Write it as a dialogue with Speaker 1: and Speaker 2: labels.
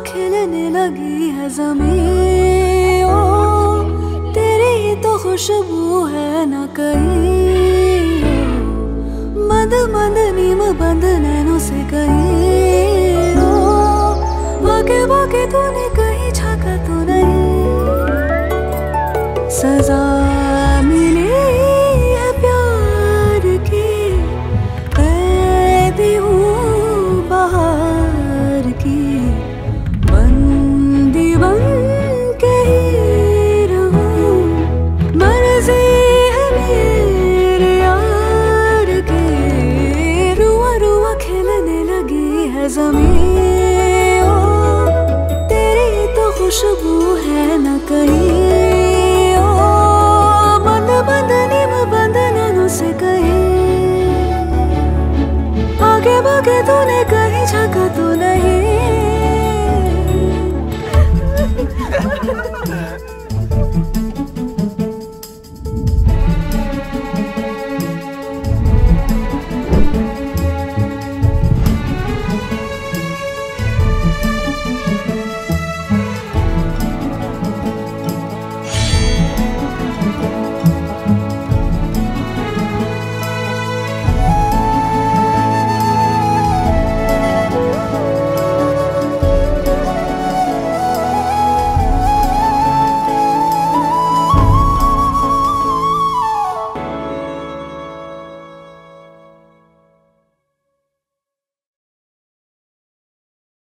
Speaker 1: खिलने लगी है ज़मीन। ओ, तेरी ही तो खुशबू है ना कहीं। मंद मंद नीम बंद नैनों से कहीं। ओ वाके वाके तूने कहीं झाका तो नहीं। सजा खुशबू है न कहीं। कहीं। आगे भागे तूने कहीं झाका तो नहीं।